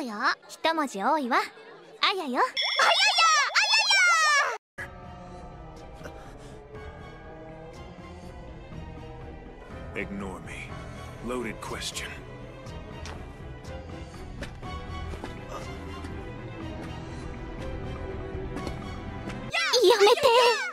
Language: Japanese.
よよ一文字多いわあやよあややあやや Ignore me. Loaded question. やめて